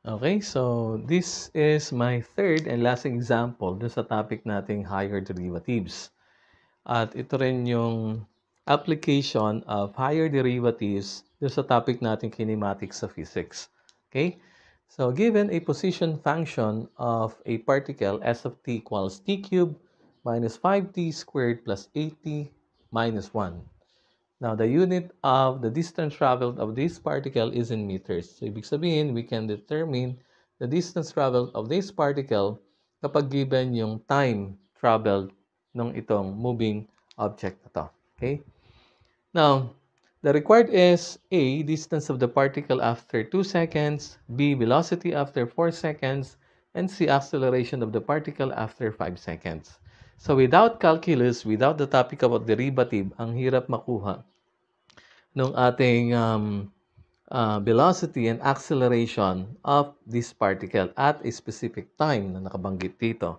Okay, so this is my third and last example dun sa topic nating higher derivatives. At ito rin yung application of higher derivatives dun sa topic nating kinematics sa physics. Okay? So, given a position function of a particle s of t equals t cubed minus 5t squared plus 8t minus 1. Now, the unit of the distance traveled of this particle is in meters. So, ibig sabihin, we can determine the distance traveled of this particle kapag given yung time traveled ng itong moving object na to. Okay? Now, the required is A, distance of the particle after 2 seconds, B, velocity after 4 seconds, and C, acceleration of the particle after 5 seconds. So without calculus, without the topic about derivative, ang hirap makuha ng ating um, uh, velocity and acceleration of this particle at a specific time na nakabanggit dito.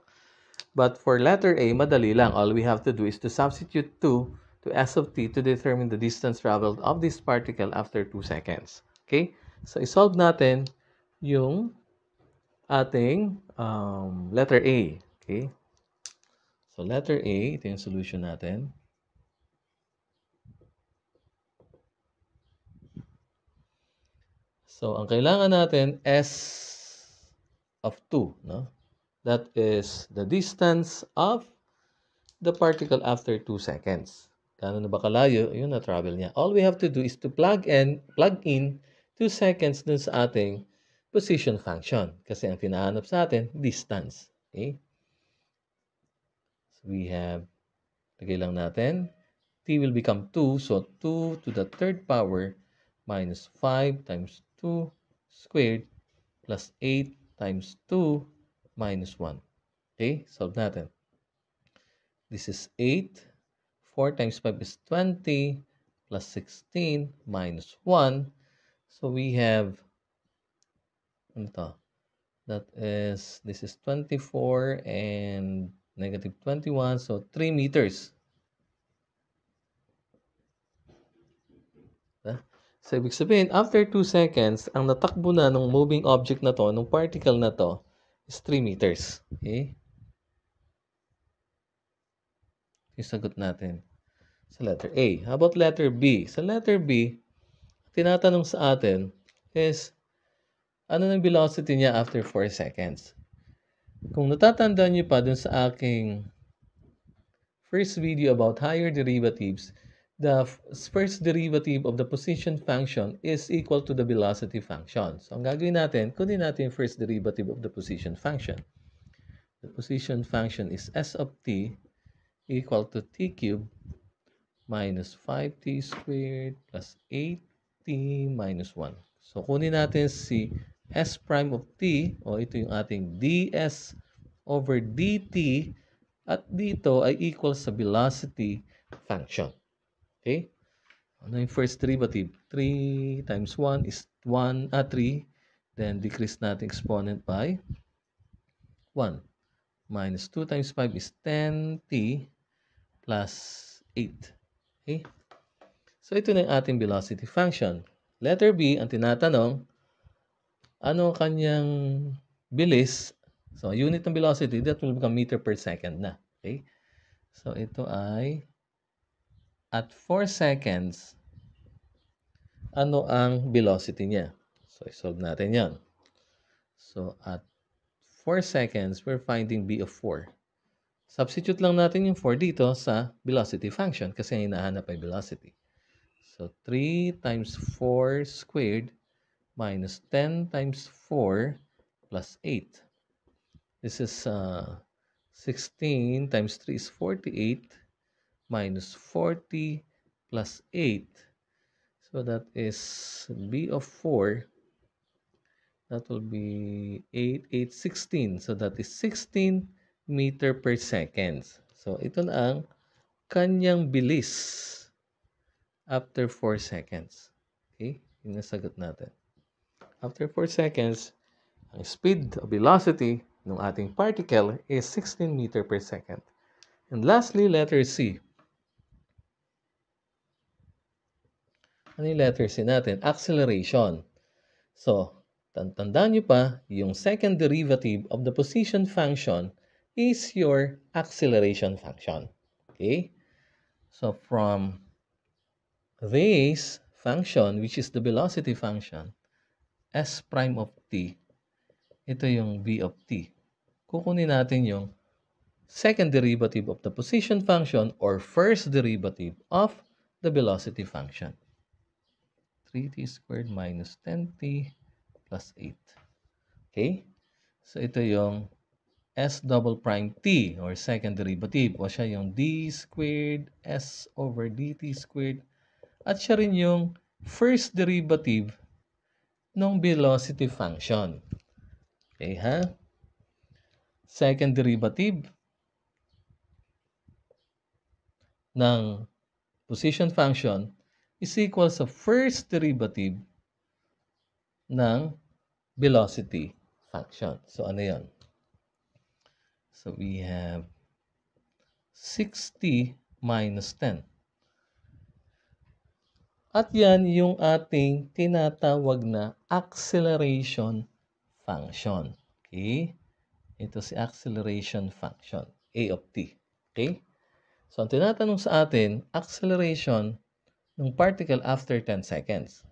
But for letter A, madali lang. All we have to do is to substitute 2 to s of t to determine the distance traveled of this particle after 2 seconds. Okay? So, isolve natin yung ating um, letter A. Okay? So, letter A, ito yung solution natin. So, ang kailangan natin, S of 2, no? That is the distance of the particle after 2 seconds. Kano na ba kalayo? Yun na travel niya. All we have to do is to plug in, plug in 2 seconds dun sa ating position function. Kasi ang tinahanap sa atin, distance. Okay? So we have, lagay lang natin, t will become 2. So 2 to the third power minus 5 times 2 squared plus 8 times 2 minus 1. Okay, solve natin. This is 8. 4 times 5 is 20 plus 16 minus 1. So we have, ano to? That is, this is 24 and negative 21. So 3 meters. So, ibig sabihin, after 2 seconds, ang natakbo na ng moving object na to, ng particle na to, is 3 meters. Okay? Yung sagot natin sa letter A. How about letter B? Sa letter B, tinatanong sa atin is, ano ng velocity niya after 4 seconds? Kung natatandaan niyo pa dun sa aking first video about higher derivatives, the first derivative of the position function is equal to the velocity function. So, ang gagawin natin, kunin natin yung first derivative of the position function. The position function is s of t equal to t cubed minus 5t squared plus 8t minus 1. So, kunin natin si s prime of t, o ito yung ating ds over dt, at dito ay equal sa velocity function. Okay? Ano yung first derivative? 3 times 1 is 1, ah, 3. Then, decrease natin exponent by 1. Minus 2 times 5 is 10t plus 8. Okay? So, ito na yung ating velocity function. Letter B, ang tinatanong, ano kanyang bilis? So, unit ng velocity, that will become meter per second na. Okay? So, ito ay at 4 seconds, ano ang velocity niya? So, isolve natin yan. So, at 4 seconds, we're finding B of 4. Substitute lang natin yung 4 dito sa velocity function kasi hinahanap ay velocity. So, 3 times 4 squared minus 10 times 4 plus 8. This is uh, 16 times 3 is 48 minus 40 plus 8. So that is B of 4. That will be 8, 8, 16. So that is 16 meter per second. So ito na ang kanyang bilis after 4 seconds. Okay? Yung nasagot natin. After 4 seconds, ang speed o velocity ng ating particle is 16 meter per second. And lastly, letter C. Ano yung letter C natin? Acceleration. So, Tan- Tandaan nyo pa, yung second derivative of the position function is your acceleration function. Okay? So from this function, which is the velocity function, s prime of t, ito yung v of t. Kukunin natin yung second derivative of the position function or first derivative of the velocity function. 3t squared minus 10t plus 8. Okay? So, ito yung s double prime t or second derivative o siya yung d squared s over dt squared at siya rin yung first derivative ng velocity function. Okay, ha? Second derivative ng position function is equal sa first derivative ng velocity function. So, ano yon? So, we have 60 minus 10. At yan yung ating tinatawag na acceleration function. Okay? Ito si acceleration function, A of t. Okay? So, ang tinatanong sa atin, acceleration ng particle after 10 seconds.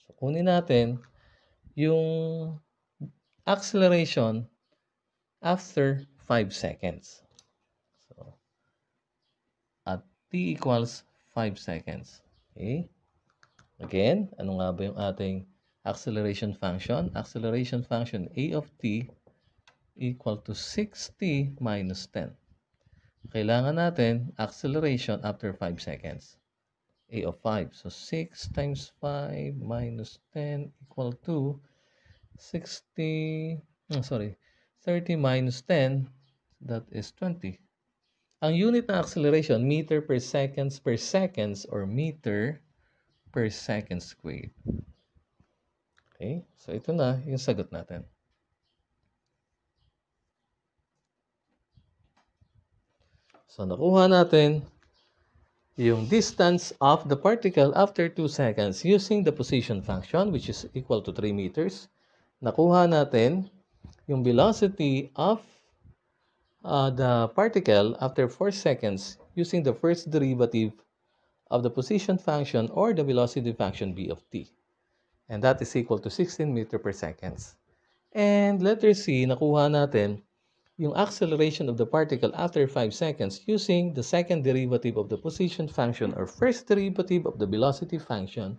So, kunin natin yung acceleration after 5 seconds. So, at t equals 5 seconds. Okay? Again, ano nga ba yung ating acceleration function? Acceleration function a of t equal to 60 minus 10. Kailangan natin acceleration after 5 seconds. A of 5. So 6 times 5 minus 10 equal to 60, oh, sorry, 30 minus 10, that is 20. Ang unit ng acceleration, meter per seconds per seconds or meter per second squared. Okay? So, ito na yung sagot natin. So, nakuha natin yung distance of the particle after 2 seconds using the position function which is equal to 3 meters. Nakuha natin yung velocity of uh, the particle after 4 seconds using the first derivative of the position function or the velocity function v of t. And that is equal to 16 meter per seconds. And letter C, nakuha natin yung acceleration of the particle after 5 seconds using the second derivative of the position function or first derivative of the velocity function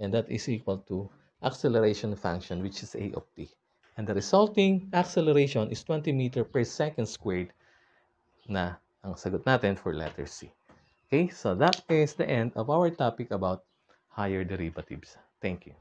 and that is equal to acceleration function which is a of t. And the resulting acceleration is 20 meter per second squared na ang sagot natin for letter C. Okay, so that is the end of our topic about higher derivatives. Thank you.